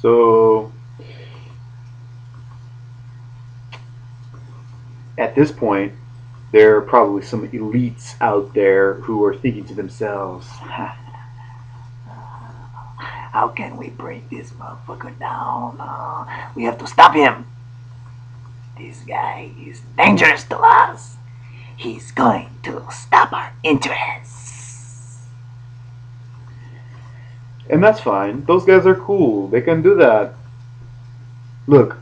So at this point, there are probably some elites out there who are thinking to themselves, How can we bring this motherfucker down? Uh, we have to stop him. This guy is dangerous to us. He's going to stop our interests. And that's fine. Those guys are cool. They can do that. Look,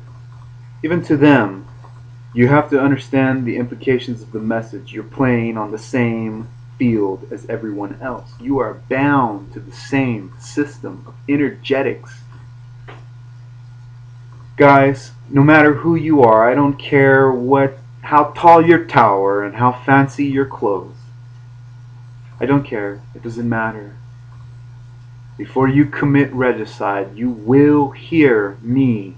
even to them, you have to understand the implications of the message. You're playing on the same field as everyone else. You are bound to the same system of energetics. Guys, no matter who you are, I don't care what how tall your tower and how fancy your clothes. I don't care. It doesn't matter. Before you commit regicide, you will hear me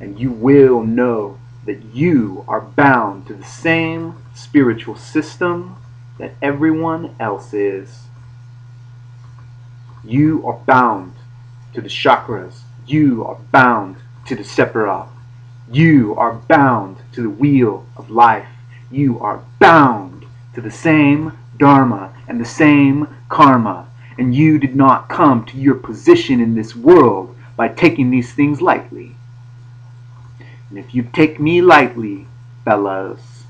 and you will know that you are bound to the same spiritual system that everyone else is. You are bound to the chakras. You are bound to the Sephiroth. You are bound to the wheel of life. You are bound to the same dharma and the same karma. And you did not come to your position in this world by taking these things lightly. And if you take me lightly, fellas,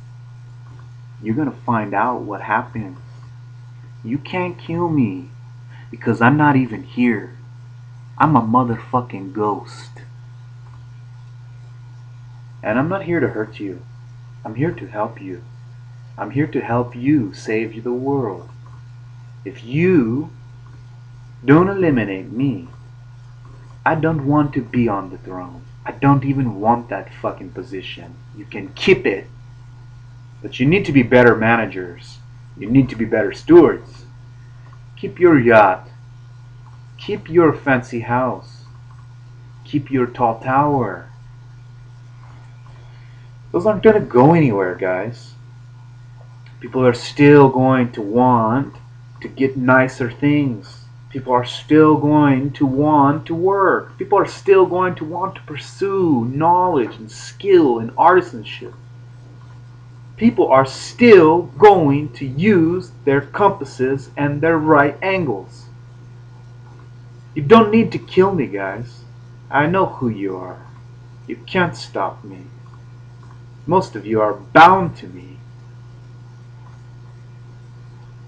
you're gonna find out what happens. You can't kill me because I'm not even here. I'm a motherfucking ghost. And I'm not here to hurt you. I'm here to help you. I'm here to help you save the world. If you don't eliminate me, I don't want to be on the throne. I don't even want that fucking position. You can keep it. But you need to be better managers. You need to be better stewards. Keep your yacht. Keep your fancy house. Keep your tall tower. Those aren't going to go anywhere, guys. People are still going to want to get nicer things. People are still going to want to work. People are still going to want to pursue knowledge and skill and artisanship. People are still going to use their compasses and their right angles. You don't need to kill me, guys. I know who you are. You can't stop me. Most of you are bound to me.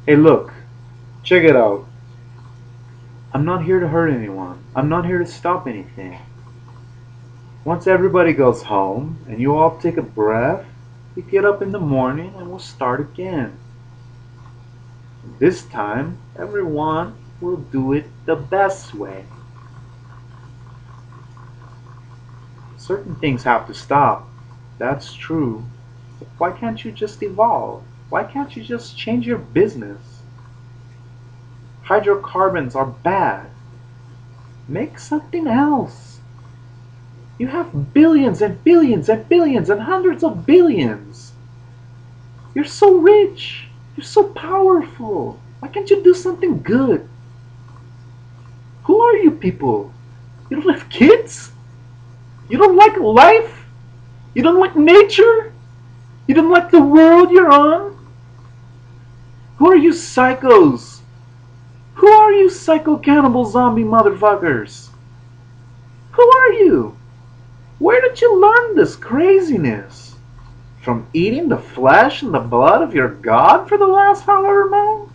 Hey, look. Check it out. I'm not here to hurt anyone. I'm not here to stop anything. Once everybody goes home and you all take a breath, we get up in the morning and we'll start again. This time, everyone will do it the best way. Certain things have to stop. That's true. But why can't you just evolve? Why can't you just change your business? Hydrocarbons are bad. Make something else. You have billions and billions and billions and hundreds of billions. You're so rich. You're so powerful. Why can't you do something good? Who are you people? You don't have kids? You don't like life? You don't like nature? You don't like the world you're on? Who are you psychos? Who are you psycho cannibal zombie motherfuckers? Who are you? Where did you learn this craziness? From eating the flesh and the blood of your god for the last however long?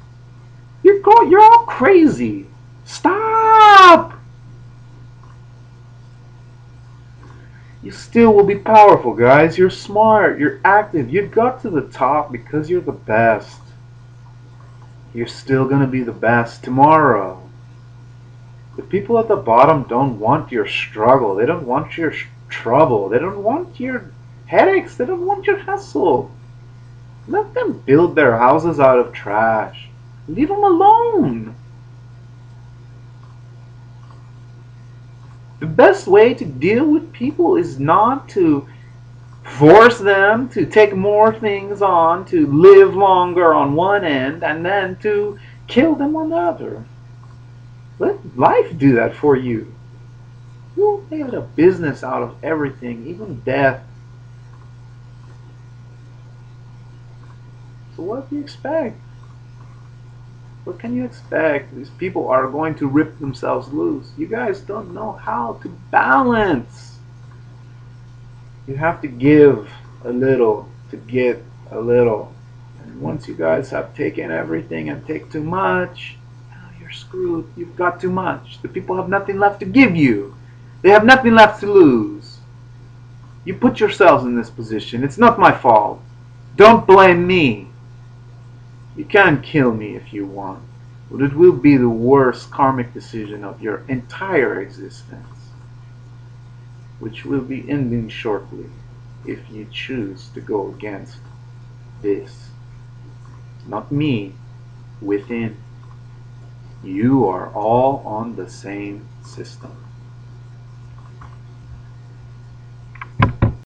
You're go- you're all crazy. Stop! You still will be powerful, guys. You're smart. You're active. You got to the top because you're the best. You're still going to be the best tomorrow. The people at the bottom don't want your struggle. They don't want your trouble. They don't want your headaches. They don't want your hassle. Let them build their houses out of trash. Leave them alone. The best way to deal with people is not to force them to take more things on, to live longer on one end, and then to kill them on the other. Let life do that for you. You made a business out of everything, even death. So what do you expect? What can you expect? These people are going to rip themselves loose. You guys don't know how to balance. You have to give a little to get a little. And once you guys have taken everything and take too much, oh, you're screwed. You've got too much. The people have nothing left to give you. They have nothing left to lose. You put yourselves in this position. It's not my fault. Don't blame me. You can kill me if you want, but it will be the worst karmic decision of your entire existence, which will be ending shortly if you choose to go against this. Not me, within. You are all on the same system.